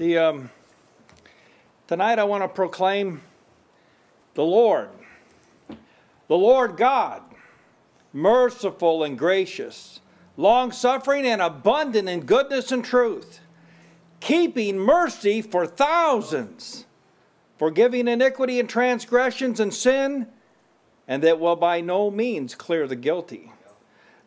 The um, tonight I want to proclaim the Lord, the Lord God, merciful and gracious, long suffering and abundant in goodness and truth, keeping mercy for thousands, forgiving iniquity and transgressions and sin, and that will by no means clear the guilty.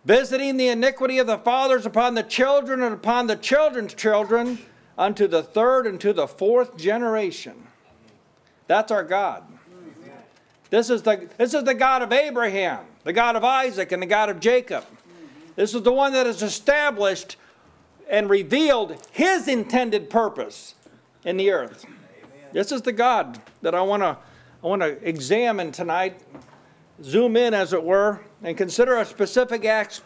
Visiting the iniquity of the fathers upon the children and upon the children's children unto the third and to the fourth generation. That's our God. This is, the, this is the God of Abraham, the God of Isaac, and the God of Jacob. This is the one that has established and revealed his intended purpose in the earth. This is the God that I want to I want to examine tonight, zoom in as it were, and consider a specific act,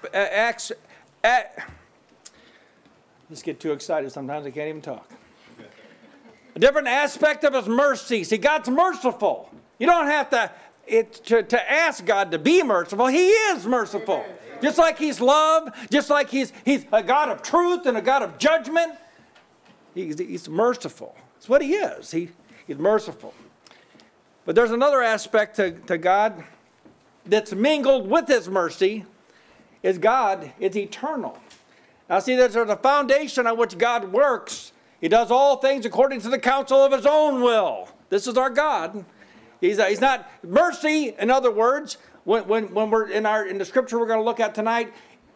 just get too excited sometimes I can't even talk. A different aspect of his mercy. See, God's merciful. You don't have to, it, to, to ask God to be merciful. He is merciful. Just like he's love, just like he's, he's a God of truth and a God of judgment. He's, he's merciful. That's what he is. He, he's merciful. But there's another aspect to, to God that's mingled with his mercy is God is eternal. Now, see, there's a foundation on which God works. He does all things according to the counsel of his own will. This is our God. He's, uh, he's not mercy, in other words, when, when, when we're in, our, in the scripture we're going to look at tonight,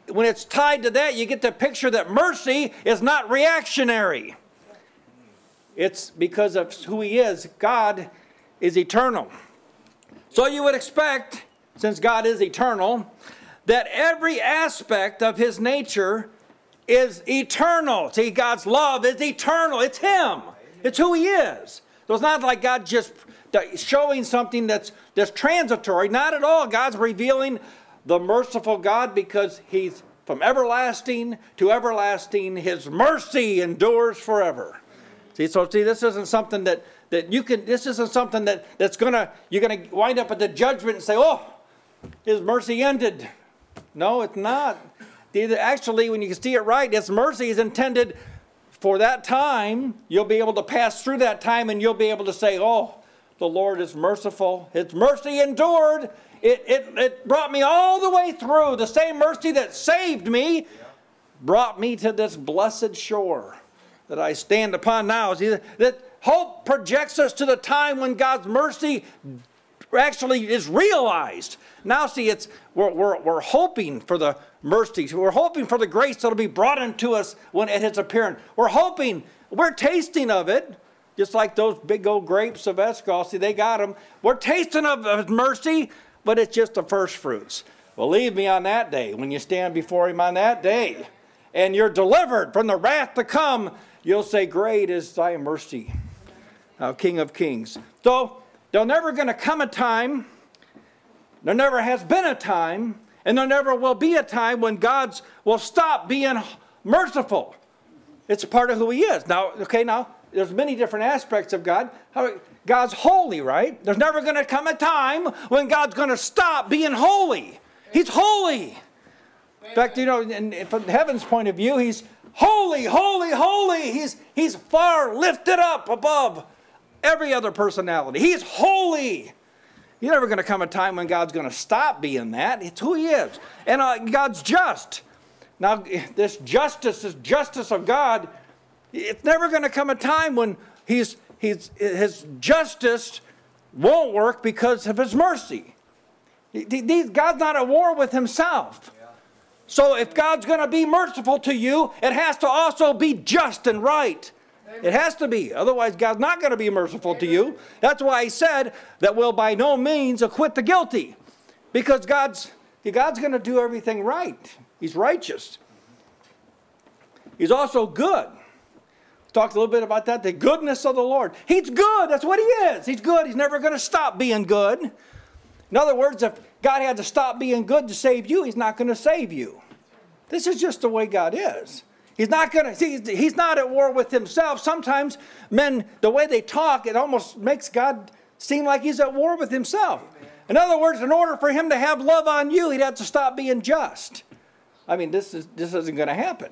when it's tied to that, you get the picture that mercy is not reactionary. It's because of who he is. God is eternal. So you would expect, since God is eternal, that every aspect of his nature is eternal. See, God's love is eternal. It's Him. It's who He is. So it's not like God just showing something that's, that's transitory. Not at all. God's revealing the merciful God because He's from everlasting to everlasting. His mercy endures forever. See, so see, this isn't something that, that you can, this isn't something that, that's gonna, you're gonna wind up at the judgment and say, oh, his mercy ended. No, it's not actually, when you can see it right, its mercy is intended for that time. You'll be able to pass through that time and you'll be able to say, Oh, the Lord is merciful. His mercy endured. It, it, it brought me all the way through. The same mercy that saved me brought me to this blessed shore that I stand upon now. See, that hope projects us to the time when God's mercy actually is realized. Now, see, it's we're, we're, we're hoping for the mercy. We're hoping for the grace that'll be brought into us when it his appearance. We're hoping, we're tasting of it, just like those big old grapes of Eshcol. See, they got them. We're tasting of his mercy, but it's just the first fruits. Believe me on that day, when you stand before him on that day, and you're delivered from the wrath to come, you'll say, Great is thy mercy, uh, King of kings. So, there's never going to come a time, there never has been a time and there never will be a time when God's will stop being merciful. It's part of who He is. Now, okay, now there's many different aspects of God. God's holy, right? There's never going to come a time when God's going to stop being holy. He's holy. In fact, you know, in, from heaven's point of view, He's holy, holy, holy. He's, he's far lifted up above every other personality. He's holy. You're never going to come a time when God's going to stop being that. It's who He is. And uh, God's just. Now, this justice, this justice of God, it's never going to come a time when he's, he's, His justice won't work because of His mercy. God's not at war with Himself. So if God's going to be merciful to you, it has to also be just and right. It has to be. Otherwise, God's not going to be merciful to you. That's why he said that will by no means acquit the guilty. Because God's, God's going to do everything right. He's righteous. He's also good. Talked a little bit about that, the goodness of the Lord. He's good. That's what he is. He's good. He's never going to stop being good. In other words, if God had to stop being good to save you, he's not going to save you. This is just the way God is. He's not going to, see, he's not at war with himself. Sometimes men, the way they talk, it almost makes God seem like he's at war with himself. In other words, in order for him to have love on you, he'd have to stop being just. I mean, this, is, this isn't going to happen.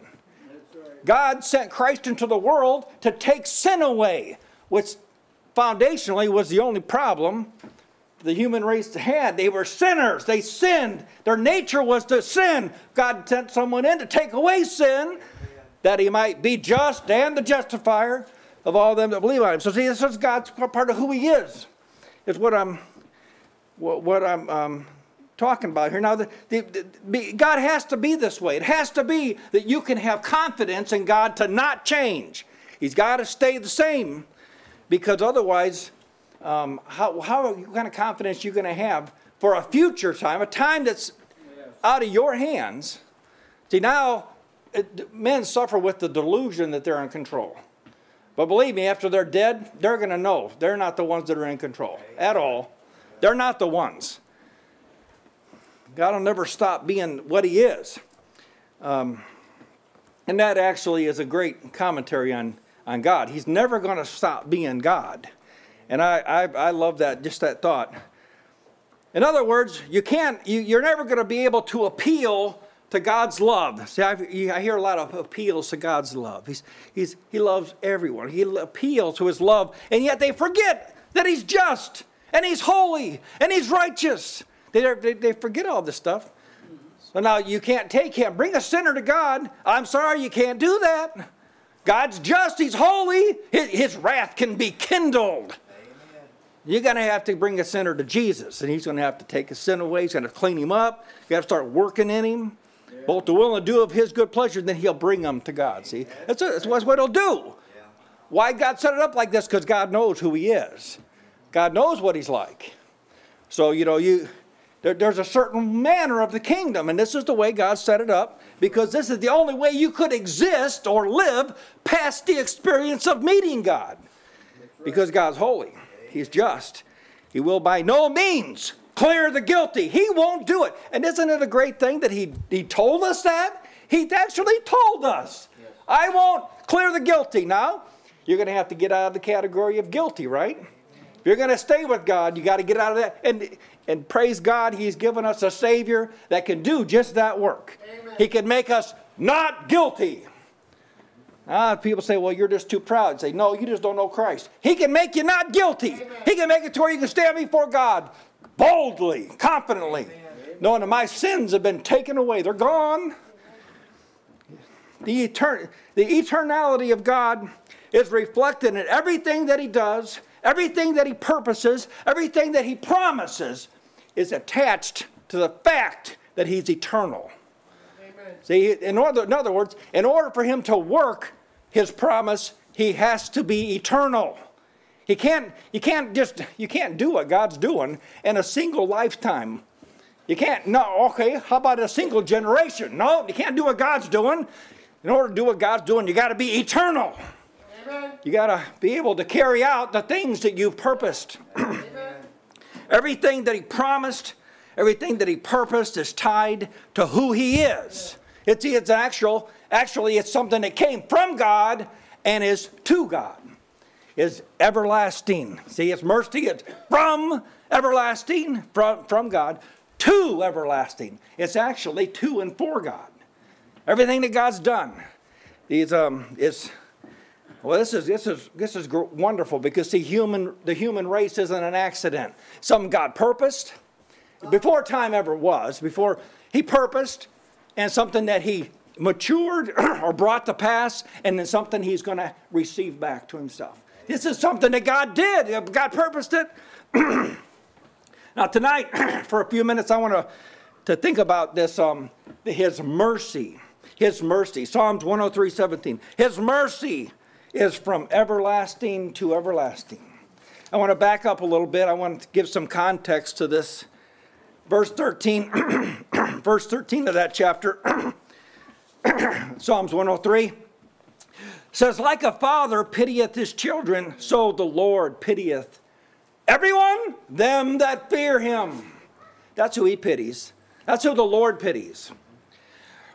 God sent Christ into the world to take sin away, which foundationally was the only problem the human race had. They were sinners. They sinned. Their nature was to sin. God sent someone in to take away sin that he might be just and the justifier of all them that believe on him. So see, this is God's part of who he is. Is what I'm what, what I'm um, talking about here. Now, the, the, the, God has to be this way. It has to be that you can have confidence in God to not change. He's got to stay the same because otherwise, um, how, how kind of confidence you going to have for a future time, a time that's out of your hands? See, now it, men suffer with the delusion that they're in control. But believe me, after they're dead, they're going to know they're not the ones that are in control at all. They're not the ones. God will never stop being what He is. Um, and that actually is a great commentary on, on God. He's never going to stop being God. And I, I, I love that, just that thought. In other words, you can't, you, you're never going to be able to appeal to God's love. See, I, I, hear a lot of appeals to God's love. He's, he's, he loves everyone. He appeals to his love, and yet they forget that he's just, and he's holy, and he's righteous. They, they, they forget all this stuff. So now you can't take him. Bring a sinner to God. I'm sorry, you can't do that. God's just, he's holy. His, his wrath can be kindled. You're going to have to bring a sinner to Jesus, and he's going to have to take his sin away. He's going to clean him up. You have got to start working in him both the will and do of his good pleasure, then he'll bring them to God. See, that's, that's what he'll do. Why God set it up like this? Because God knows who he is. God knows what he's like. So, you know, you there, there's a certain manner of the kingdom, and this is the way God set it up because this is the only way you could exist or live past the experience of meeting God. Because God's holy, He's just. He will by no means clear the guilty. He won't do it. And isn't it a great thing that he, he told us that? He actually told us, yes. I won't clear the guilty. Now, you're going to have to get out of the category of guilty, right? If you're going to stay with God, you got to get out of that. And, and praise God, He's given us a Savior that can do just that work. Amen. He can make us not guilty. Ah, people say, well, you're just too proud. Say, no, you just don't know Christ. He can make you not guilty. Amen. He can make it to where you can stand before God boldly, confidently, knowing that my sins have been taken away. They're gone. The, etern- the eternality of God is reflected in everything that He does, everything that He purposes, everything that He promises is attached to the fact that He's eternal. See, in, order, in other words, in order for Him to work His promise, He has to be eternal. You can't, you can't just, you can't do what God's doing in a single lifetime. You can't, no, okay, how about a single generation? No, you can't do what God's doing. In order to do what God's doing, you got to be eternal. Amen. You got to be able to carry out the things that you've purposed. everything that He promised, everything that He purposed is tied to who He is. It's, it's actual, actually, it's something that came from God and is to God is everlasting. See, it's mercy, it's from everlasting, from, from God, to everlasting. It's actually to and for God. Everything that God's done is, um, is well, this is, this is, this is wonderful because see, human, the human race isn't an accident. Something God purposed before time ever was, before He purposed, and something that He matured or brought to pass, and then something He's going to receive back to Himself. This is something that God did. God purposed it. now, tonight, for a few minutes, I want to, to think about this um, His mercy. His mercy. Psalms 103 17. His mercy is from everlasting to everlasting. I want to back up a little bit. I want to give some context to this. Verse 13, verse 13 of that chapter, Psalms 103 says, Like a father pitieth his children, so the Lord pitieth everyone, them that fear him. That's who he pities. That's who the Lord pities.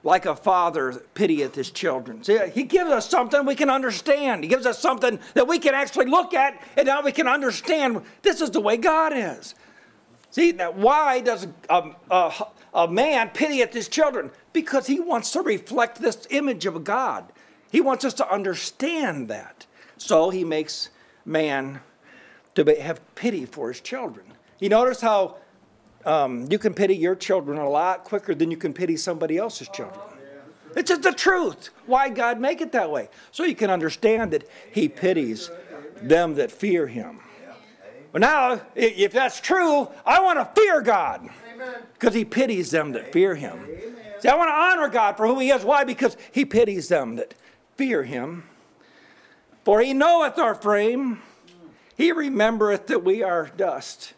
Like a father pitieth his children. See, he gives us something we can understand. He gives us something that we can actually look at, and now we can understand this is the way God is. See, now why does a, a, a man pitieth his children? Because he wants to reflect this image of God. He wants us to understand that. So he makes man to be, have pity for his children. You notice how um, you can pity your children a lot quicker than you can pity somebody else's children. It's just the truth. Why God make it that way? So you can understand that He pities them that fear Him. But now, if that's true, I want to fear God because He pities them that fear Him. See, I want to honor God for who He is. Why? Because He pities them that fear Him. For He knoweth our frame, He remembereth that we are dust.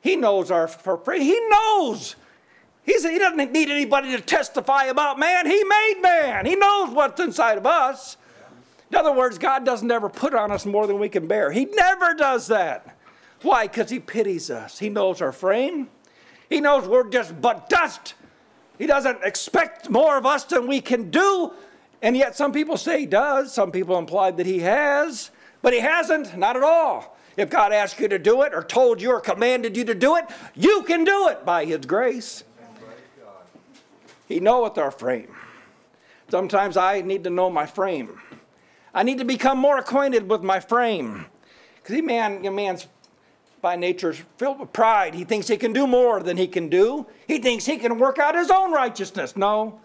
He knows our frame. He knows He's, he doesn't need anybody to testify about man. He made man. He knows what's inside of us. In other words, God doesn't ever put on us more than we can bear. He never does that. Why? Because He pities us. He knows our frame. He knows we're just but dust. He doesn't expect more of us than we can do. And yet, some people say He does. Some people imply that He has. But He hasn't, not at all. If God asked you to do it or told you or commanded you to do it, you can do it by His grace. He knoweth our frame. Sometimes I need to know my frame. I need to become more acquainted with my frame. Because man, a man's by nature filled with pride. He thinks he can do more than he can do. He thinks he can work out his own righteousness. No,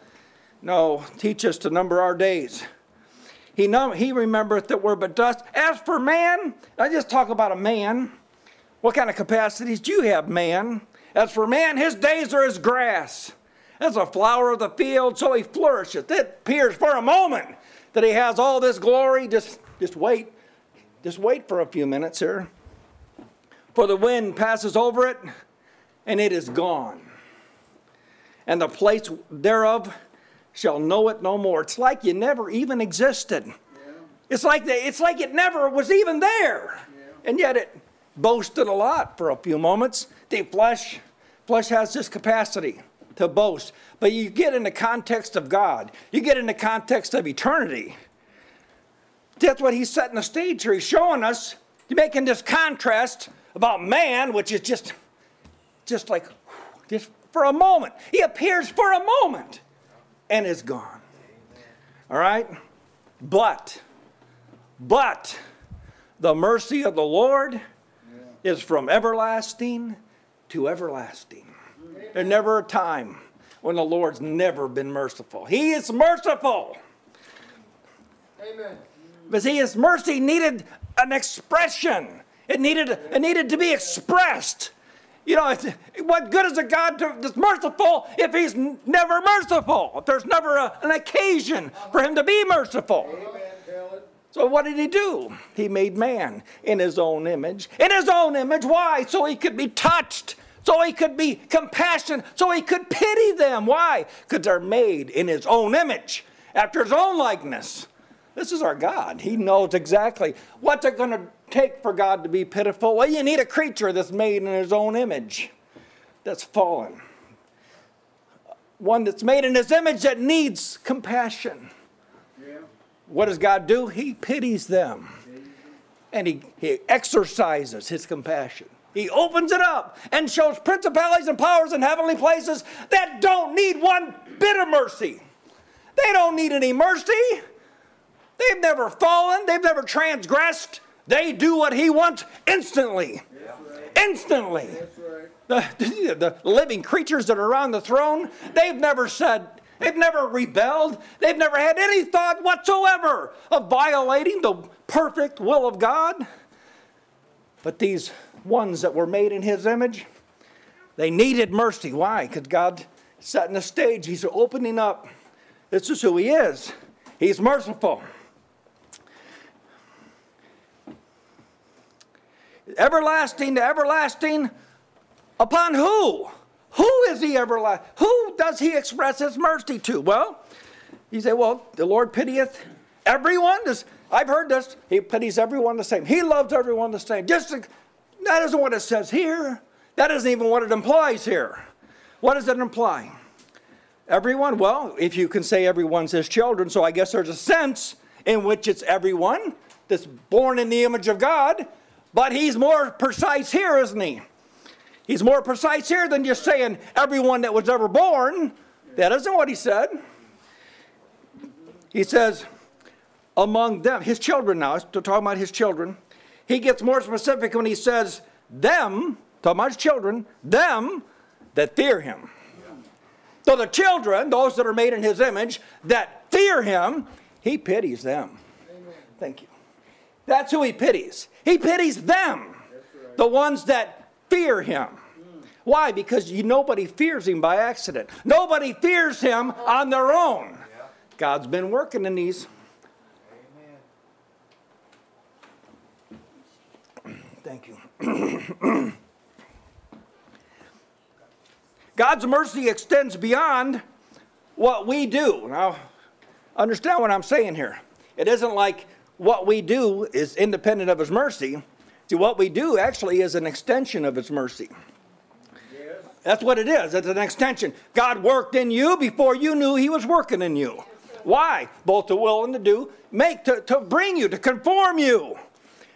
no. Teach us to number our days. He, know, he remembereth that we're but dust. As for man, I just talk about a man. What kind of capacities do you have, man? As for man, his days are as grass. As a flower of the field, so he flourisheth. It appears for a moment that he has all this glory. Just, just wait. Just wait for a few minutes here. For the wind passes over it, and it is gone. And the place thereof shall know it no more. It's like you never even existed. Yeah. It's like the, it's like it never was even there. Yeah. And yet it boasted a lot for a few moments. The flesh, flesh has this capacity to boast. But you get in the context of God, you get in the context of eternity. That's what he's setting the stage here. He's showing us, he's making this contrast about man, which is just, just like, just for a moment. He appears for a moment and is gone. All right? But, but, the mercy of the Lord is from everlasting to everlasting. There's never a time when the Lord's never been merciful. He is merciful. Amen. But see, his mercy needed an expression. It needed, it needed to be expressed. You know, what good is a God that's merciful if he's never merciful? If there's never a, an occasion for him to be merciful. Amen. So what did he do? He made man in his own image. In his own image, why? So he could be touched so he could be compassionate, so he could pity them. Why? Because they're made in his own image, after his own likeness. This is our God. He knows exactly what's it going to take for God to be pitiful. Well, you need a creature that's made in his own image, that's fallen. One that's made in his image that needs compassion. Yeah. What does God do? He pities them. And he, he exercises his compassion. He opens it up and shows principalities and powers in heavenly places that don't need one bit of mercy. They don't need any mercy. They've never fallen, they've never transgressed. They do what he wants instantly. Instantly. The, the, the living creatures that are around the throne, they've never said, They've never rebelled. They've never had any thought whatsoever of violating the perfect will of God. But these ones that were made in his image, they needed mercy. Why? Because God set in the stage. He's opening up. This is who he is. He's merciful. Everlasting to everlasting. Upon who? Who is he everlasting? Who does he express his mercy to? Well, you say, well, the Lord pitieth everyone. Does, I've heard this. He pities everyone the same. He loves everyone the same. Just that isn't what it says here. That isn't even what it implies here. What does it imply? Everyone? Well, if you can say everyone's his children, so I guess there's a sense in which it's everyone that's born in the image of God, but he's more precise here, isn't he? He's more precise here than just saying everyone that was ever born. That isn't what he said. He says, among them, his children now, to talk about his children. He gets more specific when he says, them, talking about his children, them that fear him. So the children, those that are made in his image, that fear him, he pities them. Amen. Thank you. That's who he pities. He pities them, right. the ones that fear him. Mm. Why? Because you, nobody fears him by accident. Nobody fears him on their own. Yeah. God's been working in these. Amen. Thank you. God's mercy extends beyond what we do. Now, understand what I'm saying here. It isn't like what we do is independent of His mercy. See, what we do actually is an extension of His mercy. Yes. That's what it is. It's an extension. God worked in you before you knew He was working in you. Why? Both to will and to do, make to, to bring you, to conform you.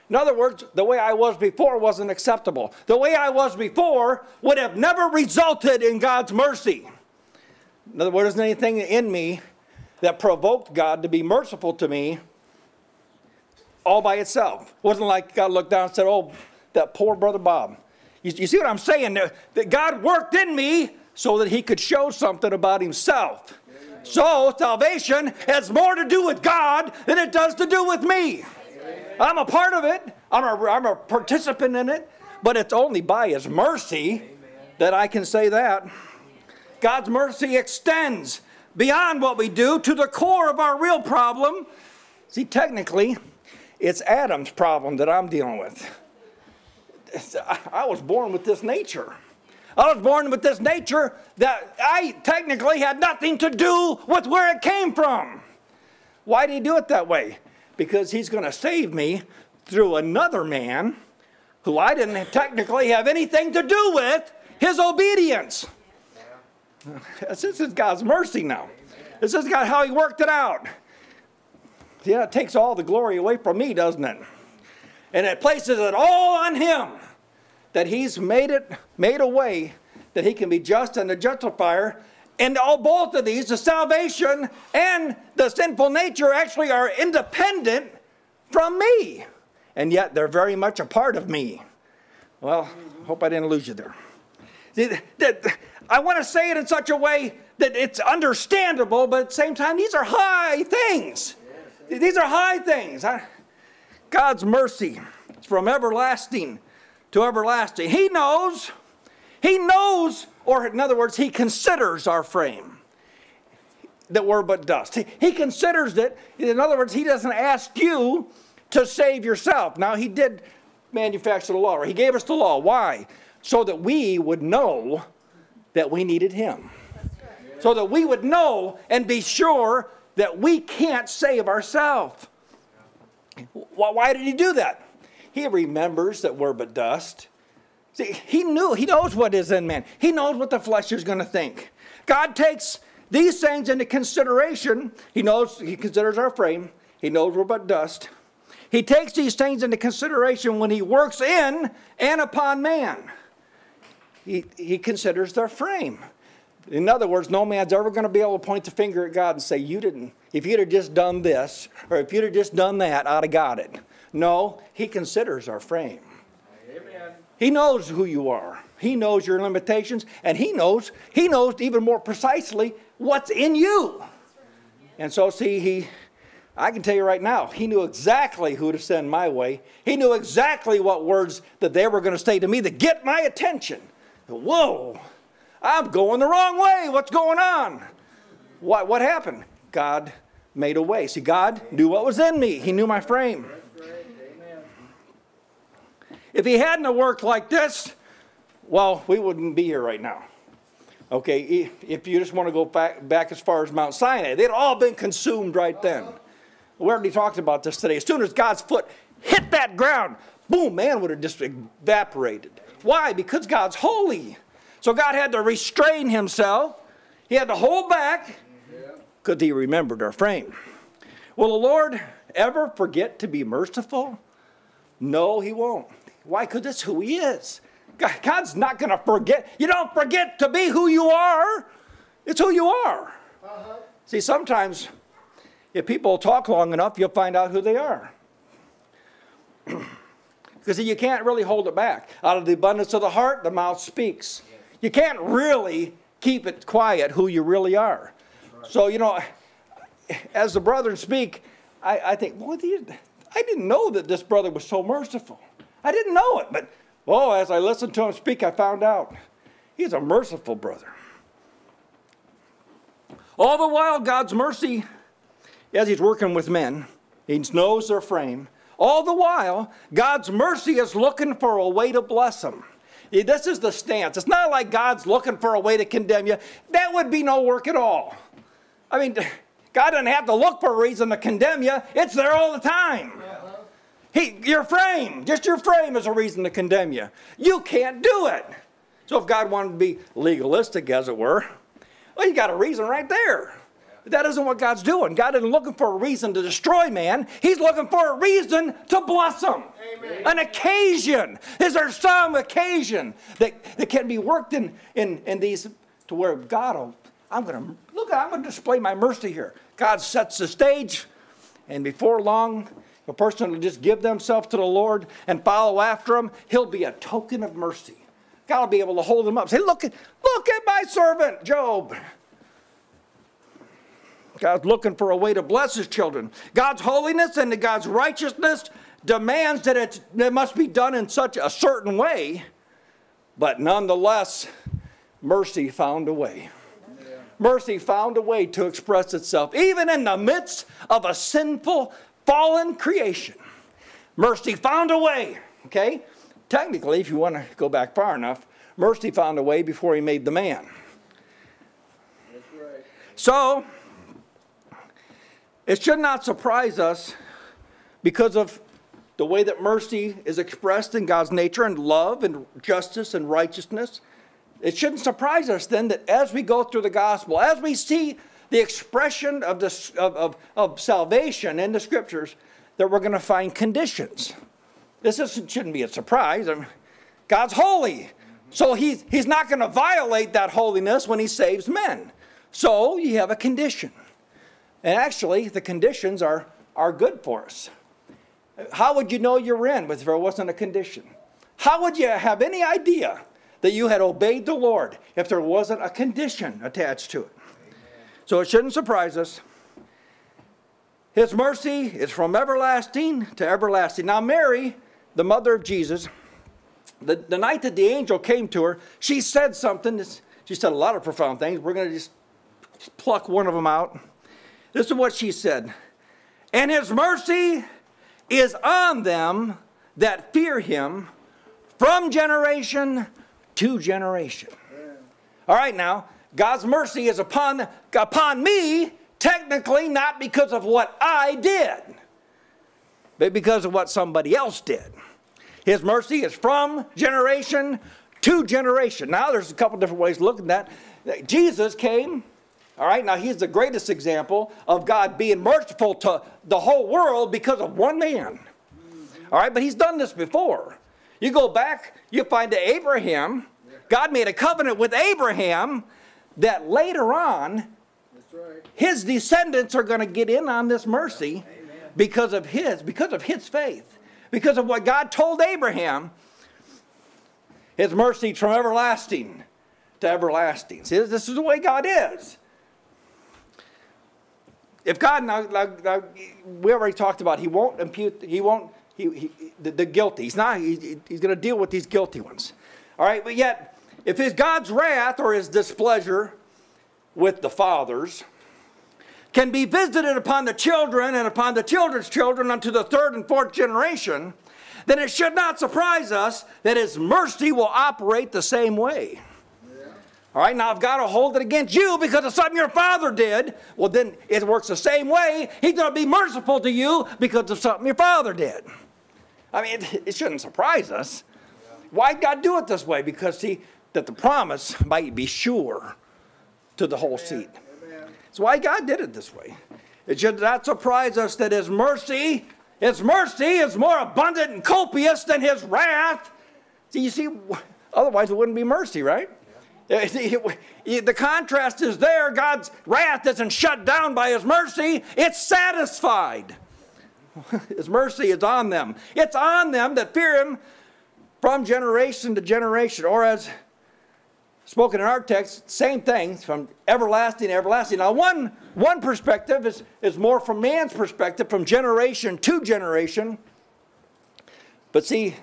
In other words, the way I was before wasn't acceptable. The way I was before would have never resulted in God's mercy. In other words, there's anything in me that provoked God to be merciful to me all by itself. It wasn't like God looked down and said, Oh, that poor brother Bob. You, you see what I'm saying? That God worked in me so that he could show something about himself. So salvation has more to do with God than it does to do with me. I'm a part of it, I'm a, I'm a participant in it, but it's only by His mercy that I can say that. God's mercy extends beyond what we do to the core of our real problem. See, technically, it's Adam's problem that I'm dealing with. I was born with this nature. I was born with this nature that I technically had nothing to do with where it came from. Why did he do it that way? Because he's going to save me through another man who I didn't technically have anything to do with, his obedience. This is God's mercy now. This is God how he worked it out. Yeah, it takes all the glory away from me, doesn't it? And it places it all on him that he's made it made a way that he can be just and a justifier. And all both of these, the salvation and the sinful nature, actually are independent from me. And yet they're very much a part of me. Well, hope I didn't lose you there. I want to say it in such a way that it's understandable, but at the same time, these are high things. These are high things. God's mercy is from everlasting to everlasting. He knows, He knows, or in other words, He considers our frame that we're but dust. He, he considers it. In other words, He doesn't ask you to save yourself. Now, He did manufacture the law, or He gave us the law. Why? So that we would know that we needed Him. So that we would know and be sure that we can't save ourselves. Why did he do that? He remembers that we're but dust. See, he knew, he knows what is in man. He knows what the flesh is going to think. God takes these things into consideration. He knows, he considers our frame. He knows we're but dust. He takes these things into consideration when he works in and upon man. He, he considers their frame. In other words, no man's ever going to be able to point the finger at God and say, You didn't. If you'd have just done this, or if you'd have just done that, I'd have got it. No, He considers our frame. Amen. He knows who you are. He knows your limitations, and He knows, He knows even more precisely what's in you. And so, see, He, I can tell you right now, He knew exactly who to send my way. He knew exactly what words that they were going to say to me to get my attention. Whoa! I'm going the wrong way. What's going on? What, what happened? God made a way. See, God knew what was in me, He knew my frame. If He hadn't worked like this, well, we wouldn't be here right now. Okay, if you just want to go back, back as far as Mount Sinai, they'd all been consumed right then. We already talked about this today. As soon as God's foot hit that ground, boom, man would have just evaporated. Why? Because God's holy. So God had to restrain himself. He had to hold back because he remembered our frame. Will the Lord ever forget to be merciful? No, he won't. Why? Because that's who he is. God's not going to forget. You don't forget to be who you are. It's who you are. Uh-huh. See, sometimes if people talk long enough, you'll find out who they are. Because you can't really hold it back. Out of the abundance of the heart, the mouth speaks. You can't really keep it quiet who you really are. So, you know, as the brethren speak, I, I think, well, I didn't know that this brother was so merciful. I didn't know it, but, oh, as I listened to him speak, I found out he's a merciful brother. All the while, God's mercy, as he's working with men, he knows their frame. All the while, God's mercy is looking for a way to bless them. This is the stance. It's not like God's looking for a way to condemn you. That would be no work at all. I mean, God doesn't have to look for a reason to condemn you. It's there all the time. He, your frame, just your frame is a reason to condemn you. You can't do it. So if God wanted to be legalistic, as it were, well, you got a reason right there. But that isn't what God's doing. God isn't looking for a reason to destroy man. He's looking for a reason to bless him. Amen. An occasion. Is there some occasion that, that can be worked in, in, in these to where God will, I'm going to, look, I'm going to display my mercy here. God sets the stage, and before long, a person will just give themselves to the Lord and follow after him. He'll be a token of mercy. God will be able to hold them up. Say, look at, look at my servant, Job. God's looking for a way to bless his children. God's holiness and God's righteousness demands that it, it must be done in such a certain way, but nonetheless, mercy found a way. Mercy found a way to express itself, even in the midst of a sinful, fallen creation. Mercy found a way, okay? Technically, if you want to go back far enough, mercy found a way before he made the man. Right. So, it should not surprise us because of the way that mercy is expressed in God's nature and love and justice and righteousness. It shouldn't surprise us then that as we go through the gospel, as we see the expression of, the, of, of, of salvation in the scriptures, that we're going to find conditions. This shouldn't be a surprise. I mean, God's holy. So he's, he's not going to violate that holiness when he saves men. So you have a condition. And actually, the conditions are, are good for us. How would you know you're in if there wasn't a condition? How would you have any idea that you had obeyed the Lord if there wasn't a condition attached to it? So it shouldn't surprise us. His mercy is from everlasting to everlasting. Now, Mary, the mother of Jesus, the, the night that the angel came to her, she said something. She said a lot of profound things. We're going to just pluck one of them out. This is what she said. And his mercy is on them that fear him from generation to generation. All right, now, God's mercy is upon, upon me, technically not because of what I did, but because of what somebody else did. His mercy is from generation to generation. Now, there's a couple different ways of looking at that. Jesus came all right, now he's the greatest example of God being merciful to the whole world because of one man. All right, but he's done this before. You go back, you find that Abraham, God made a covenant with Abraham that later on, his descendants are going to get in on this mercy because of his, because of his faith, because of what God told Abraham. His mercy from everlasting to everlasting. See, this is the way God is if God, now, we already talked about, he won't impute, he won't, he, he the, the, guilty. He's not, he, he's going to deal with these guilty ones. All right, but yet, if his God's wrath or his displeasure with the fathers can be visited upon the children and upon the children's children unto the third and fourth generation, then it should not surprise us that his mercy will operate the same way. All right, now I've got to hold it against you because of something your father did. Well, then it works the same way. He's going to be merciful to you because of something your father did. I mean, it, it shouldn't surprise us. Why God do it this way? Because see that the promise might be sure to the whole seed. That's why God did it this way. It should not surprise us that His mercy, His mercy is more abundant and copious than His wrath. See, you see, otherwise it wouldn't be mercy, right? The contrast is there. God's wrath isn't shut down by His mercy, it's satisfied. His mercy is on them. It's on them that fear Him from generation to generation. Or as spoken in our text, same thing from everlasting to everlasting. Now, one, one perspective is, is more from man's perspective, from generation to generation. But see,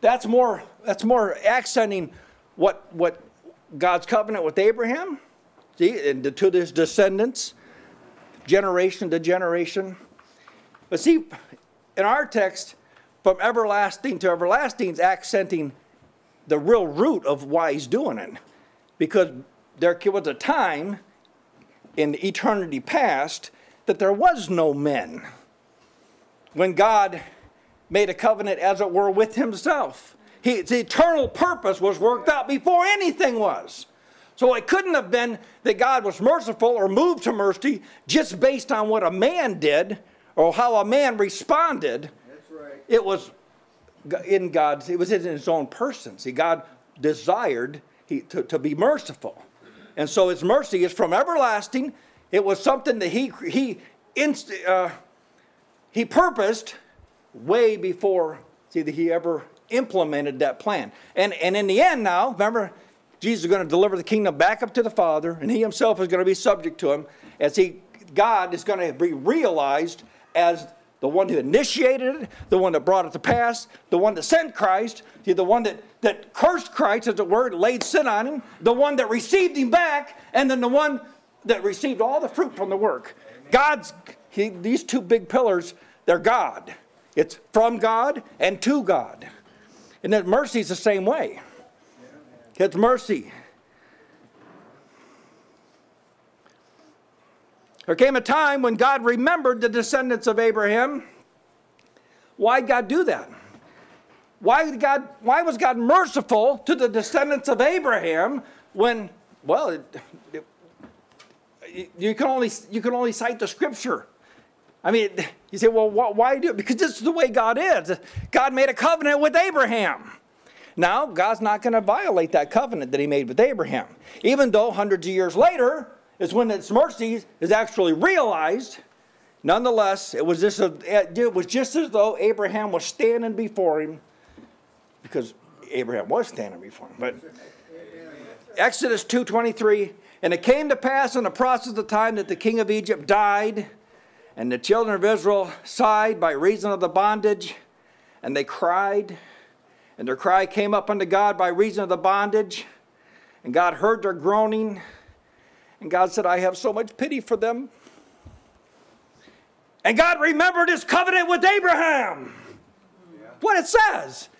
that's more, that's more accenting what, what God's covenant with Abraham, see, and to his descendants, generation to generation. But see, in our text, from everlasting to everlasting is accenting the real root of why he's doing it. Because there was a time in eternity past that there was no men. When God made a covenant, as it were, with himself. The eternal purpose was worked out before anything was. So it couldn't have been that God was merciful or moved to mercy just based on what a man did or how a man responded. That's right. It was in God's, it was in his own person. See, God desired he, to, to be merciful. And so his mercy is from everlasting. It was something that he, he, inst, uh, he purposed way before, see, that he ever implemented that plan. And, and in the end now, remember, Jesus is going to deliver the kingdom back up to the Father, and he himself is going to be subject to him as he, God is going to be realized as the one who initiated it, the one that brought it to pass, the one that sent Christ, the one that, that cursed Christ, as it were, laid sin on him, the one that received him back, and then the one that received all the fruit from the work. God's, he, these two big pillars, they're God. It's from God and to God. And that mercy is the same way. It's mercy. There came a time when God remembered the descendants of Abraham. Why did God do that? Why, did God, why was God merciful to the descendants of Abraham when, well, it, it, you, can only, you can only cite the scripture. I mean, you say, well, why do it? Because this is the way God is. God made a covenant with Abraham. Now, God's not going to violate that covenant that he made with Abraham. Even though hundreds of years later is when its mercy is actually realized, nonetheless, it was, just a, it was just as though Abraham was standing before him, because Abraham was standing before him. But Exodus 2.23, And it came to pass in the process of time that the king of Egypt died, and the children of Israel sighed by reason of the bondage, and they cried. And their cry came up unto God by reason of the bondage. And God heard their groaning. And God said, I have so much pity for them. And God remembered his covenant with Abraham. Yeah. What it says.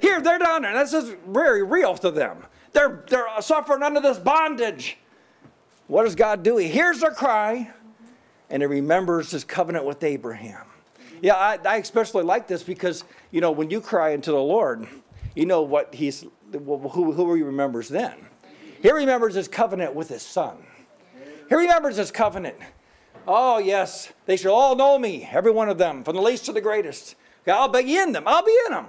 Here, they're down there. This is very real to them. They're, they're suffering under this bondage. What does God do? He hears their cry and he remembers his covenant with Abraham. Yeah, I, I, especially like this because, you know, when you cry unto the Lord, you know what he's, who, who he remembers then. He remembers his covenant with his son. He remembers his covenant. Oh, yes, they shall all know me, every one of them, from the least to the greatest. I'll be in them. I'll be in them.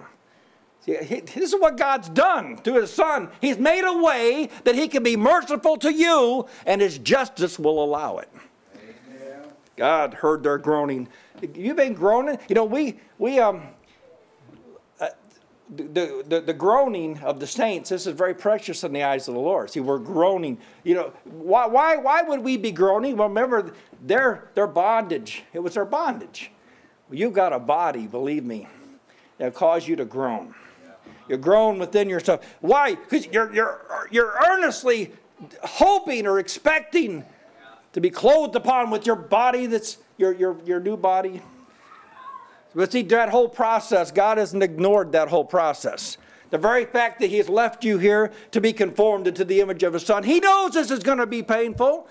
See, this is what God's done to his son. He's made a way that he can be merciful to you, and his justice will allow it. God heard their groaning. You've been groaning. You know, we, we, um, uh, the, the, the groaning of the saints, this is very precious in the eyes of the Lord. See, we're groaning. You know, why, why, why would we be groaning? Well, remember, their, their bondage, it was their bondage. You've got a body, believe me, that cause you to groan. You groan within yourself. Why? Because you're, you're, you're earnestly hoping or expecting to be clothed upon with your body that's your, your, your new body. But see, that whole process, God hasn't ignored that whole process. The very fact that He has left you here to be conformed into the image of His Son, He knows this is going to be painful.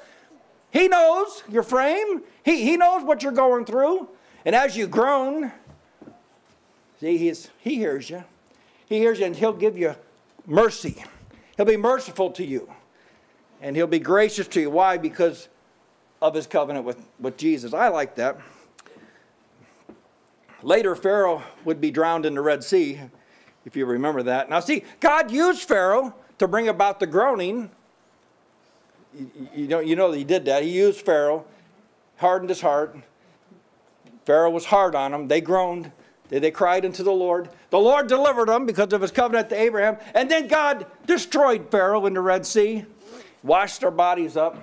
He knows your frame, He, he knows what you're going through. And as you groan, see, he's, He hears you. He hears you, and He'll give you mercy. He'll be merciful to you. And He'll be gracious to you. Why? Because of his covenant with, with Jesus. I like that. Later, Pharaoh would be drowned in the Red Sea. if you remember that. Now, see, God used Pharaoh to bring about the groaning. You, you know, you know that he did that. He used Pharaoh, hardened his heart. Pharaoh was hard on them. They groaned. They, they cried unto the Lord. The Lord delivered them because of his covenant to Abraham. And then God destroyed Pharaoh in the Red Sea, washed their bodies up.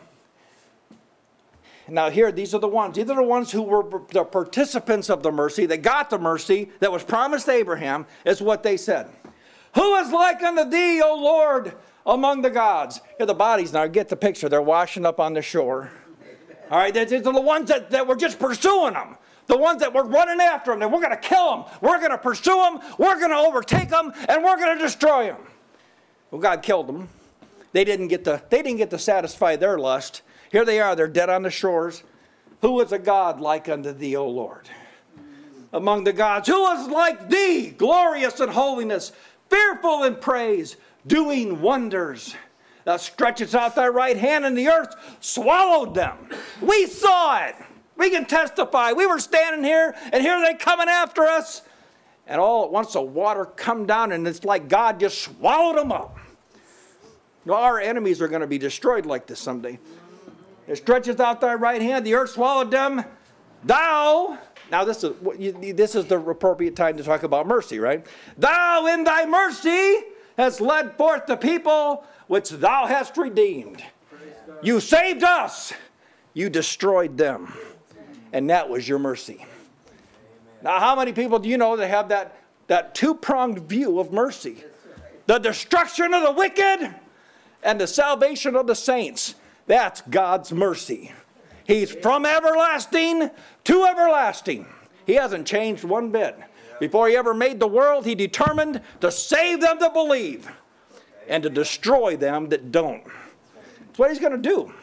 Now, here, these are the ones. These are the ones who were the participants of the mercy, that got the mercy that was promised Abraham, is what they said. Who is like unto thee, O Lord, among the gods? Here, the bodies now, get the picture. They're washing up on the shore. All right, these are the ones that, that were just pursuing them. The ones that were running after them, that we're going to kill them, we're going to pursue them, we're going to overtake them, and we're going to destroy them. Well, God killed them. They didn't get to, they didn't get to satisfy their lust. Here they are, they're dead on the shores. Who is a God like unto thee, O Lord? Among the gods, who is like thee, glorious in holiness, fearful in praise, doing wonders? Thou stretchest out thy right hand, and the earth swallowed them. We saw it. We can testify. We were standing here, and here they coming after us. And all at once the water come down, and it's like God just swallowed them up. Our enemies are going to be destroyed like this someday. It stretches out thy right hand, the earth swallowed them. Thou, now this is, this is the appropriate time to talk about mercy, right? Thou in thy mercy hast led forth the people which thou hast redeemed. You saved us, you destroyed them. And that was your mercy. Now, how many people do you know that have that, that two pronged view of mercy? The destruction of the wicked and the salvation of the saints. That's God's mercy. He's from everlasting to everlasting. He hasn't changed one bit. Before he ever made the world, he determined to save them that believe and to destroy them that don't. That's what he's going to do.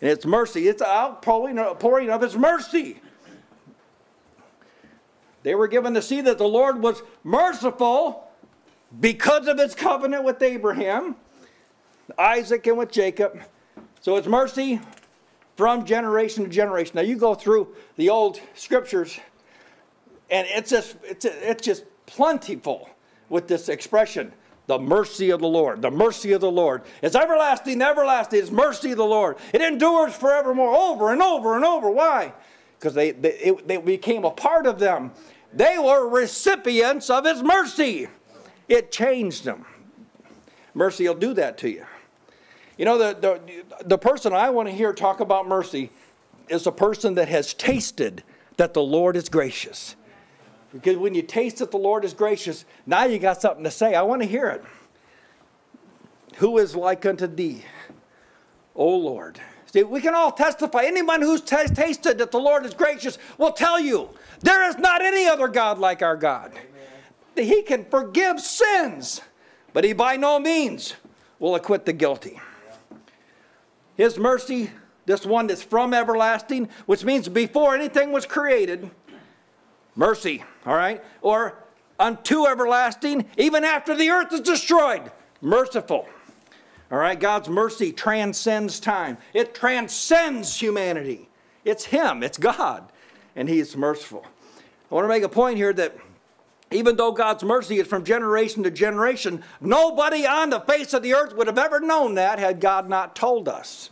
And it's mercy. It's outpouring pouring of his mercy. They were given to see that the Lord was merciful because of his covenant with Abraham, Isaac, and with Jacob so it's mercy from generation to generation. Now you go through the old scriptures, and it's just it's, it's just plentiful with this expression. The mercy of the Lord, the mercy of the Lord. It's everlasting, everlasting. It's mercy of the Lord. It endures forevermore, over and over and over. Why? Because they, they, it, they became a part of them. They were recipients of His mercy. It changed them. Mercy will do that to you. You know, the, the, the person I want to hear talk about mercy is a person that has tasted that the Lord is gracious. Because when you taste that the Lord is gracious, now you got something to say. I want to hear it. Who is like unto thee, O Lord? See, we can all testify. Anyone who's tasted that the Lord is gracious will tell you there is not any other God like our God. Amen. He can forgive sins, but he by no means will acquit the guilty. His mercy, this one that's from everlasting, which means before anything was created, mercy, all right? Or unto everlasting, even after the earth is destroyed, merciful. All right, God's mercy transcends time. It transcends humanity. It's Him, it's God, and He's merciful. I want to make a point here that even though God's mercy is from generation to generation, nobody on the face of the earth would have ever known that had God not told us.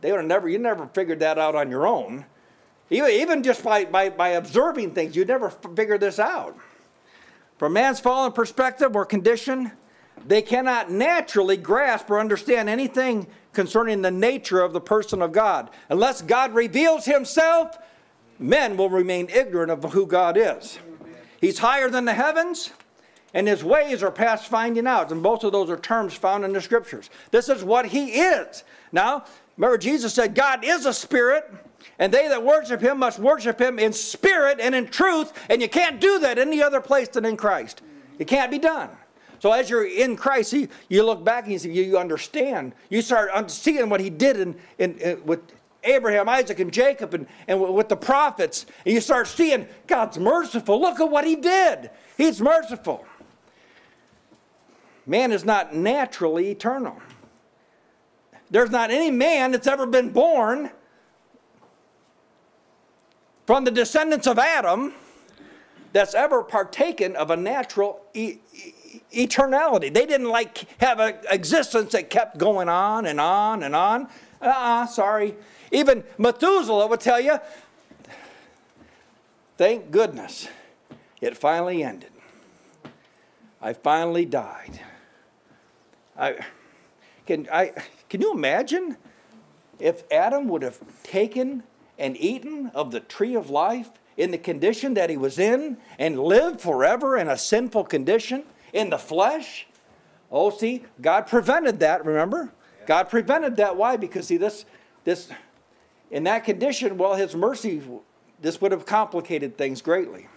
They would have never, you never figured that out on your own. Even, even just by, by, by observing things, you'd never figure this out. From man's fallen perspective or condition, they cannot naturally grasp or understand anything concerning the nature of the person of God. Unless God reveals himself, men will remain ignorant of who God is. He's higher than the heavens, and his ways are past finding out. And both of those are terms found in the scriptures. This is what he is. Now, remember, Jesus said, God is a spirit, and they that worship him must worship him in spirit and in truth. And you can't do that any other place than in Christ. It can't be done. So as you're in Christ, you, look back and you, you understand. You start seeing what he did in, in, in, with Abraham, Isaac, and Jacob, and, and with the prophets. And you start seeing God's merciful. Look at what he did. He's merciful. Man is not naturally eternal. There's not any man that's ever been born from the descendants of Adam that's ever partaken of a natural e- eternality. They didn't like have an existence that kept going on and on and on. Uh-uh, sorry. Even Methuselah would tell you, thank goodness it finally ended. I finally died. I, can, I, can you imagine if Adam would have taken and eaten of the tree of life in the condition that he was in and lived forever in a sinful condition in the flesh? Oh, see, God prevented that, remember? God prevented that. Why? Because, see, this, this, in that condition, well, his mercy, this would have complicated things greatly.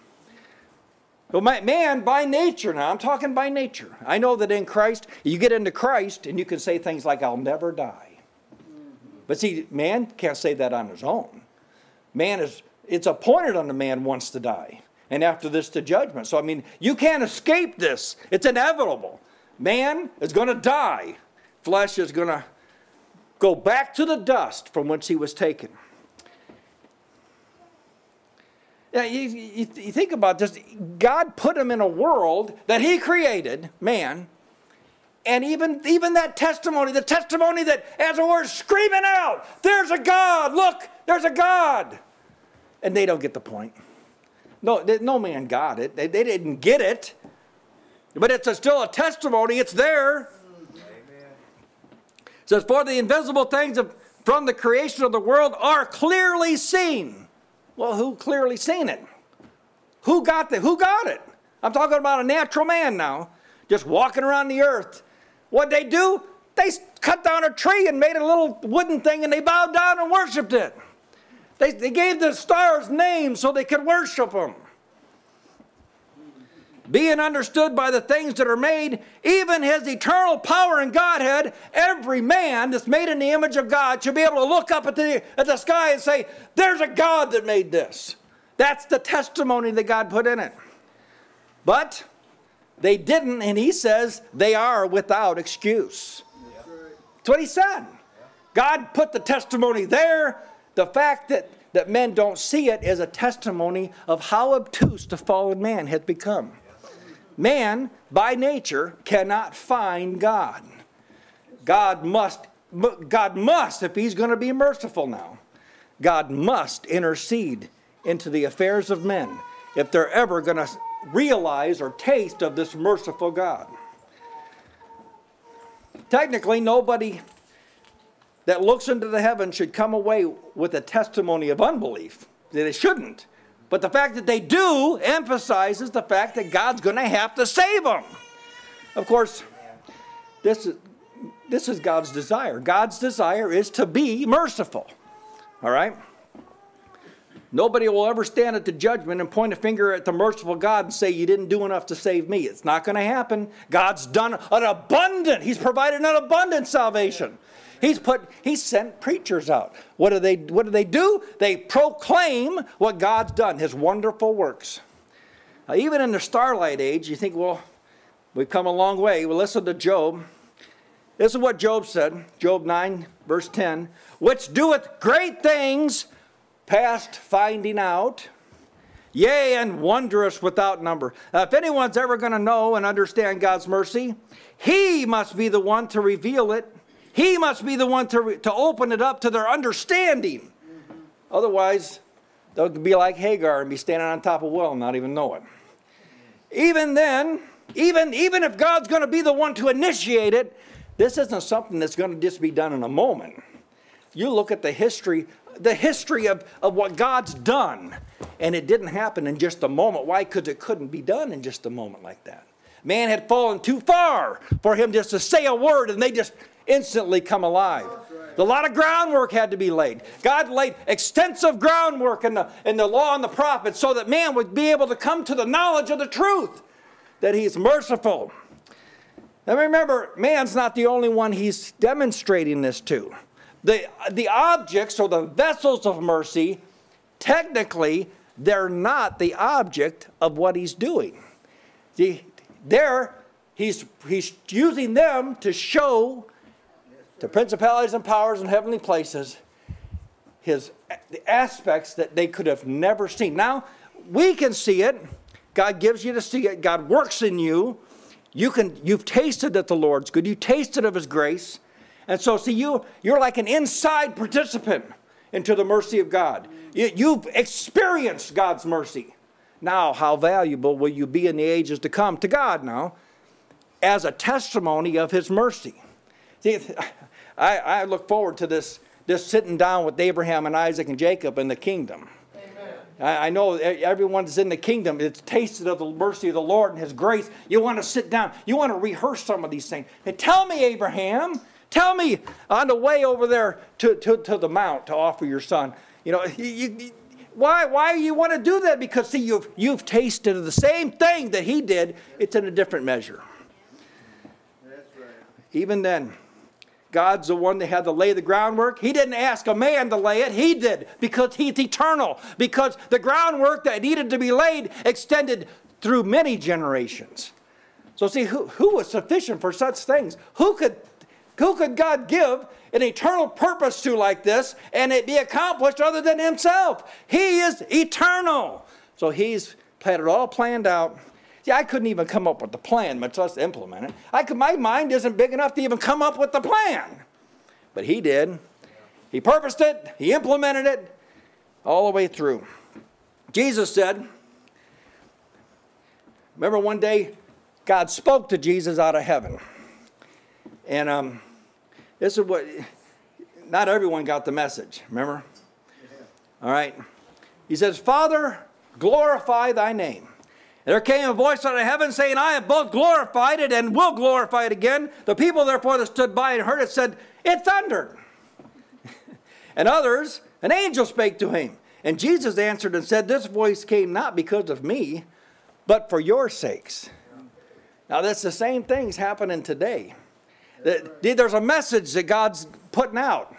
But man, by nature, now I'm talking by nature. I know that in Christ, you get into Christ and you can say things like, I'll never die. But see, man can't say that on his own. Man is, it's appointed on the man once to die. And after this, to judgment. So, I mean, you can't escape this. It's inevitable. Man is going to die. Flesh is going to go back to the dust from whence he was taken. Yeah, you, you, you, think about this. God put him in a world that he created, man. And even, even that testimony, the testimony that, as it were, screaming out, there's a God, look, there's a God. And they don't get the point. No, no man got it. They, they didn't get it. But it's a, still a testimony, it's there. It says, For the invisible things of, from the creation of the world are clearly seen well, who clearly seen it? Who got the, Who got it? I'm talking about a natural man now, just walking around the earth. What they do? They cut down a tree and made a little wooden thing and they bowed down and worshiped it. They, they gave the stars names so they could worship them being understood by the things that are made, even his eternal power and Godhead, every man that's made in the image of God should be able to look up at the, at the sky and say, There's a God that made this. That's the testimony that God put in it. But they didn't, and he says they are without excuse. That's what he said. God put the testimony there. The fact that, that men don't see it is a testimony of how obtuse the fallen man has become. Man, by nature, cannot find God. God must, God must, if He's going to be merciful now, God must intercede into the affairs of men if they're ever going to realize or taste of this merciful God. Technically, nobody that looks into the heavens should come away with a testimony of unbelief. They shouldn't. But the fact that they do emphasizes the fact that God's going to have to save them. Of course, this is, this is God's desire. God's desire is to be merciful. All right? Nobody will ever stand at the judgment and point a finger at the merciful God and say, You didn't do enough to save me. It's not going to happen. God's done an abundant, He's provided an abundant salvation. He's put he sent preachers out. What do they what do they do? They proclaim what God's done, his wonderful works. Now, even in the starlight age, you think, well, we've come a long way. Well, listen to Job. This is what Job said, Job 9, verse 10, which doeth great things past finding out, yea, and wondrous without number. Now, if anyone's ever going to know and understand God's mercy, he must be the one to reveal it he must be the one to, to open it up to their understanding. Mm-hmm. Otherwise, they'll be like Hagar and be standing on top of a well and not even know it. Even then, even, even if God's going to be the one to initiate it, this isn't something that's going to just be done in a moment. You look at the history, the history of, of what God's done, and it didn't happen in just a moment. Why? Because it couldn't be done in just a moment like that. Man had fallen too far for him just to say a word and they just instantly come alive. A lot of groundwork had to be laid. God laid extensive groundwork in the, in the law and the prophets so that man would be able to come to the knowledge of the truth, that he's merciful. Now remember, man's not the only one he's demonstrating this to. The, the objects or the vessels of mercy, technically, they're not the object of what he's doing. See, they're, he's, he's using them to show to principalities and powers in heavenly places, his the aspects that they could have never seen. Now, we can see it God gives you to see it. God works in you. You can, you've tasted that the Lord's good. You tasted of His grace. And so, see, you, you're like an inside participant into the mercy of God. You, you've experienced God's mercy. Now, how valuable will you be in the ages to come to God now as a testimony of His mercy? See, I, I look forward to this, this sitting down with Abraham and Isaac and Jacob in the kingdom. I, I know everyone that's in the kingdom, it's tasted of the mercy of the Lord and His grace. You want to sit down, you want to rehearse some of these things. And tell me, Abraham, tell me on the way over there to, to, to the mount to offer your son. You know, you, you, why, why you want to do that? Because see, you've, you've tasted the same thing that he did. It's in a different measure. Right. Even then, God's the one that had to lay the groundwork. He didn't ask a man to lay it, He did because He's eternal. Because the groundwork that needed to be laid extended through many generations. So, see, who, who was sufficient for such things? Who could, who could God give an eternal purpose to like this and it be accomplished other than Himself? He is eternal. So, He's had it all planned out See, I couldn't even come up with the plan, much less implement it. I could, my mind isn't big enough to even come up with the plan. But he did. He purposed it, he implemented it all the way through. Jesus said, remember one day God spoke to Jesus out of heaven. And um, this is what, not everyone got the message, remember? All right. He says, Father, glorify thy name. There came a voice out of heaven saying, I have both glorified it and will glorify it again. The people, therefore, that stood by and heard it said, It thundered. and others, an angel spake to him. And Jesus answered and said, This voice came not because of me, but for your sakes. Now, that's the same things happening today. There's a message that God's putting out,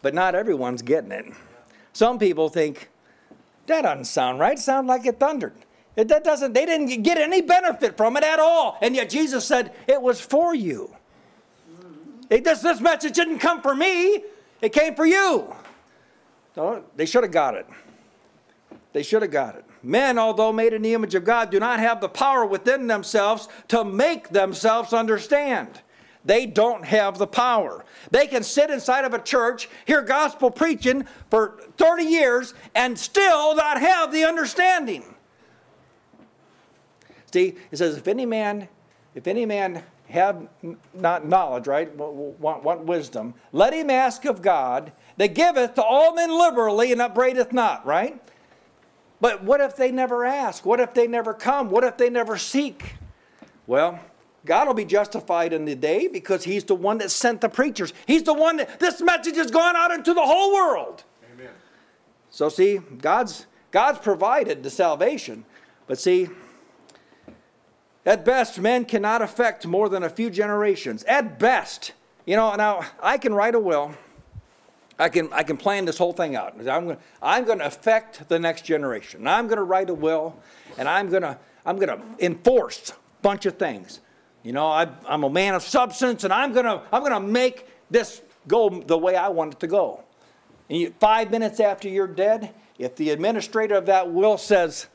but not everyone's getting it. Some people think, that doesn't sound right. It sounds like it thundered. It, that doesn't, they didn't get any benefit from it at all. And yet Jesus said, it was for you. It, this, this message didn't come for me, it came for you. So they should have got it. They should have got it. Men, although made in the image of God, do not have the power within themselves to make themselves understand. They don't have the power. They can sit inside of a church, hear gospel preaching for 30 years, and still not have the understanding. See, it says, if any man, if any man have not knowledge, right, want, want wisdom, let him ask of God that giveth to all men liberally and upbraideth not, right? But what if they never ask? What if they never come? What if they never seek? Well, God will be justified in the day because He's the one that sent the preachers. He's the one that this message has gone out into the whole world. Amen. So see, God's God's provided the salvation, but see, at best, men cannot affect more than a few generations. At best. You know, now I can write a will. I can, I can plan this whole thing out. I'm going I'm to affect the next generation. I'm going to write a will, and I'm going to I'm going to enforce a bunch of things. You know, I, I'm a man of substance, and I'm going to I'm going to make this go the way I want it to go. You, five minutes after you're dead, if the administrator of that will says,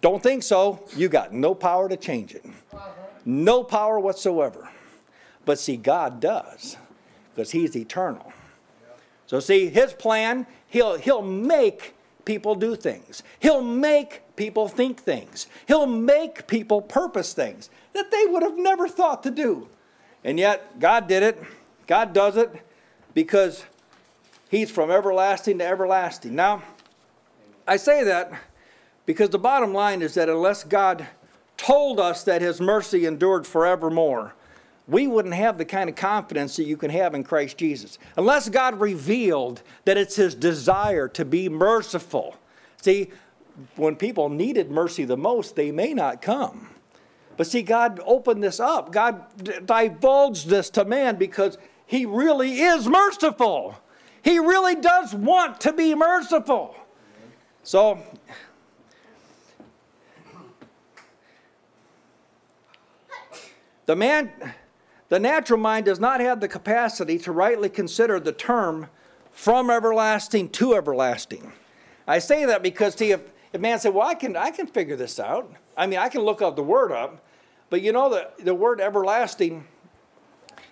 don't think so. You got no power to change it. No power whatsoever. But see, God does because He's eternal. So, see, His plan, He'll, he'll make people do things, He'll make people think things, He'll make people purpose things that they would have never thought to do. And yet, God did it. God does it because He's from everlasting to everlasting. Now, I say that because the bottom line is that unless God told us that His mercy endured forevermore, we wouldn't have the kind of confidence that you can have in Christ Jesus. Unless God revealed that it's His desire to be merciful. See, when people needed mercy the most, they may not come. But see, God opened this up. God divulged this to man because He really is merciful. He really does want to be merciful. So, The man, the natural mind does not have the capacity to rightly consider the term from everlasting to everlasting. I say that because, see, if, if man said, well, I can, I can figure this out. I mean, I can look up the word up. But you know, the, the word everlasting,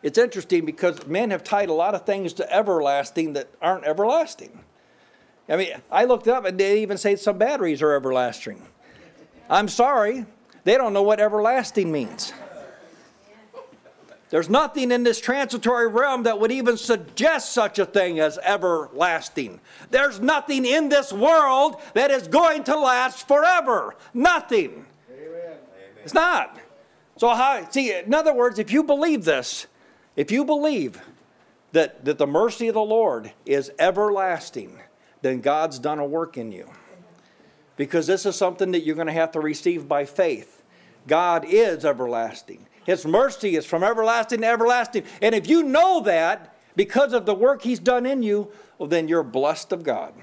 it's interesting because men have tied a lot of things to everlasting that aren't everlasting. I mean, I looked up and they even say some batteries are everlasting. I'm sorry, they don't know what everlasting means. There's nothing in this transitory realm that would even suggest such a thing as everlasting. There's nothing in this world that is going to last forever. Nothing. Amen. It's not. So, how, see, in other words, if you believe this, if you believe that, that the mercy of the Lord is everlasting, then God's done a work in you. Because this is something that you're going to have to receive by faith. God is everlasting. His mercy is from everlasting to everlasting. And if you know that because of the work He's done in you, well, then you're blessed of God.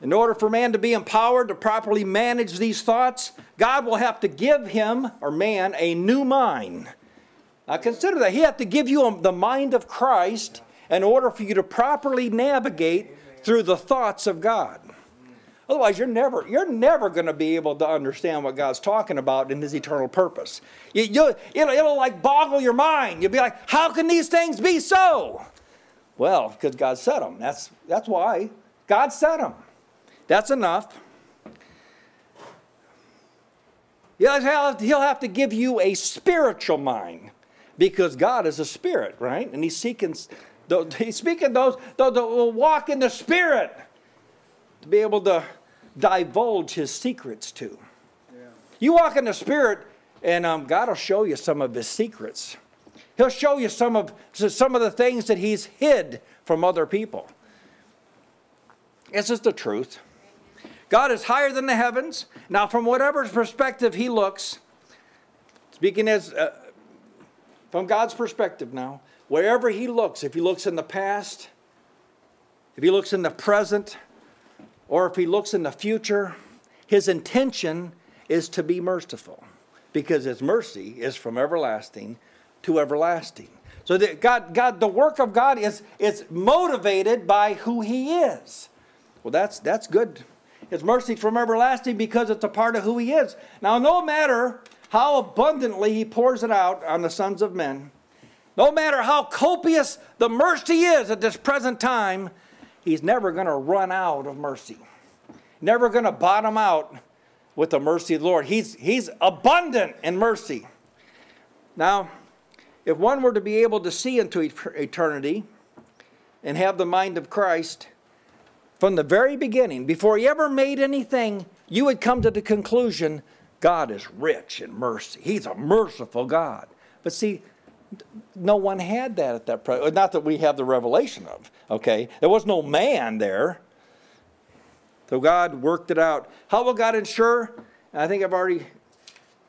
In order for man to be empowered to properly manage these thoughts, God will have to give him or man a new mind. Now consider that. He has to give you the mind of Christ in order for you to properly navigate through the thoughts of God. Otherwise, you're never, you're never going to be able to understand what God's talking about in His eternal purpose. You, you, it'll, it'll like boggle your mind. You'll be like, how can these things be so? Well, because God said them. That's, that's why. God said them. That's enough. He'll have, he'll have to give you a spiritual mind because God is a spirit, right? And He's seeking, He's speaking those that will walk in the spirit to be able to divulge his secrets to. Yeah. You walk in the Spirit, and um, God will show you some of his secrets. He'll show you some of, some of the things that he's hid from other people. This is the truth. God is higher than the heavens. Now, from whatever perspective he looks, speaking as uh, from God's perspective now, wherever he looks, if he looks in the past, if he looks in the present, or if he looks in the future, his intention is to be merciful because his mercy is from everlasting to everlasting. So that God, God, the work of God is, is motivated by who he is. Well, that's, that's good. His mercy from everlasting because it's a part of who he is. Now, no matter how abundantly he pours it out on the sons of men, no matter how copious the mercy is at this present time, he's never going to run out of mercy. Never going to bottom out with the mercy of the Lord. He's, he's abundant in mercy. Now, if one were to be able to see into eternity and have the mind of Christ, from the very beginning, before he ever made anything, you would come to the conclusion God is rich in mercy. He's a merciful God. But see, no one had that at that point. Uh, not that we have the revelation of, okay? There was no man there. So God worked it out. How will God ensure? I think I've already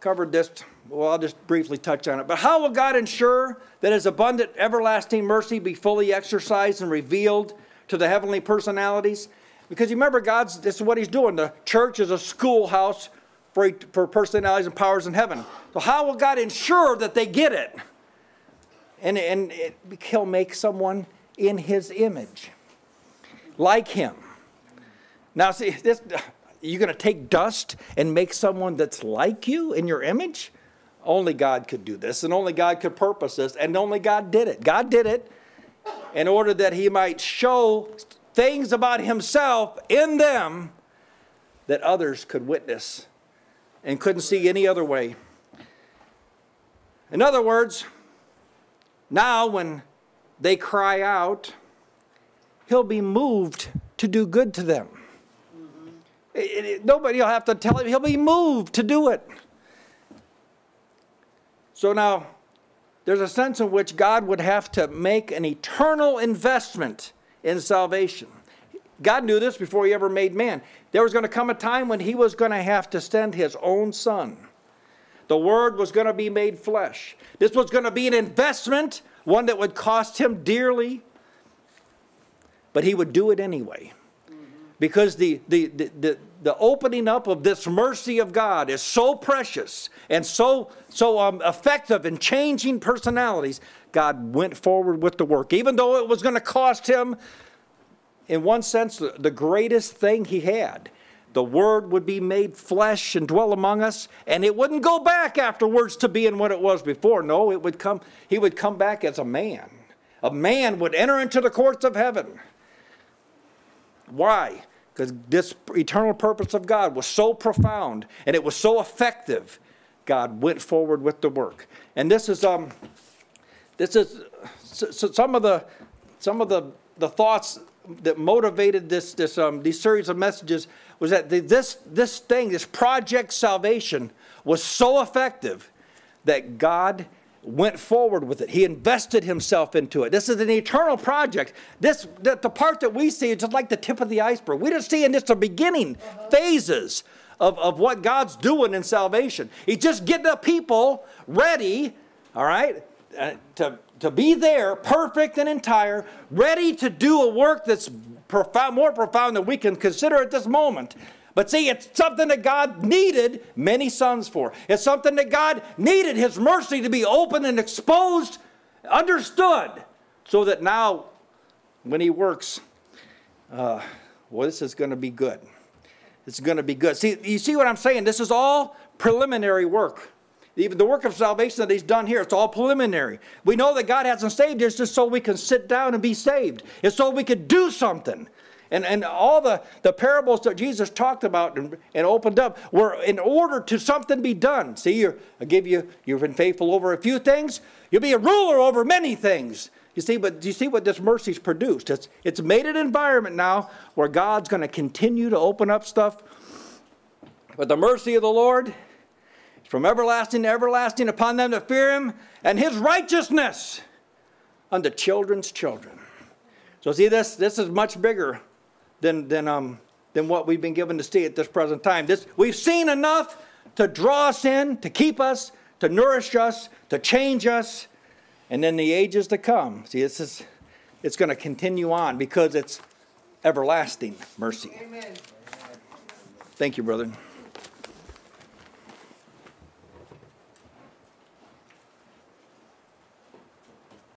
covered this. Well, I'll just briefly touch on it. But how will God ensure that His abundant, everlasting mercy be fully exercised and revealed to the heavenly personalities? Because you remember, God's this is what He's doing. The church is a schoolhouse for, for personalities and powers in heaven. So how will God ensure that they get it? And, and it, he'll make someone in his image, like him. Now, see, this, you're going to take dust and make someone that's like you in your image? Only God could do this, and only God could purpose this, and only God did it. God did it in order that He might show things about Himself in them that others could witness and couldn't see any other way. In other words, now, when they cry out, he'll be moved to do good to them. It, it, nobody will have to tell him, he'll be moved to do it. So now, there's a sense in which God would have to make an eternal investment in salvation. God knew this before he ever made man. There was going to come a time when he was going to have to send his own son the Word was going to be made flesh. This was going to be an investment, one that would cost him dearly, but he would do it anyway. Because the, the, the, the, the opening up of this mercy of God is so precious and so, so um, effective in changing personalities, God went forward with the work. Even though it was going to cost him, in one sense, the greatest thing he had the Word would be made flesh and dwell among us, and it wouldn't go back afterwards to being what it was before. No, it would come, He would come back as a man. A man would enter into the courts of heaven. Why? Because this eternal purpose of God was so profound and it was so effective. God went forward with the work. And this is um this is so some of the some of the the thoughts that motivated this this um these series of messages was that the, this this thing this project salvation was so effective that God went forward with it. He invested himself into it. This is an eternal project. This the, the part that we see is just like the tip of the iceberg. We just see in just the beginning phases of, of what God's doing in salvation. He's just getting the people ready, all right, uh, to, to be there, perfect and entire, ready to do a work that's profound, more profound than we can consider at this moment. But see, it's something that God needed many sons for. It's something that God needed His mercy to be open and exposed, understood, so that now, when He works, uh, well, this is going to be good. It's going to be good. See, you see what I'm saying? This is all preliminary work. Even the work of salvation that he's done here, it's all preliminary. We know that God hasn't saved us just so we can sit down and be saved. It's so we could do something. And, and all the, the parables that Jesus talked about and, and opened up were in order to something be done. See, I give you, you've been faithful over a few things, you'll be a ruler over many things. You see, but do you see what this mercy's produced? It's, it's made an environment now where God's going to continue to open up stuff. But the mercy of the Lord from everlasting to everlasting upon them that fear him, and his righteousness unto children's children. So see, this, this is much bigger than, than, um, than what we've been given to see at this present time. This, we've seen enough to draw us in, to keep us, to nourish us, to change us, and then the ages to come. See, this is, it's going to continue on because it's everlasting mercy. Amen. Thank you, brother.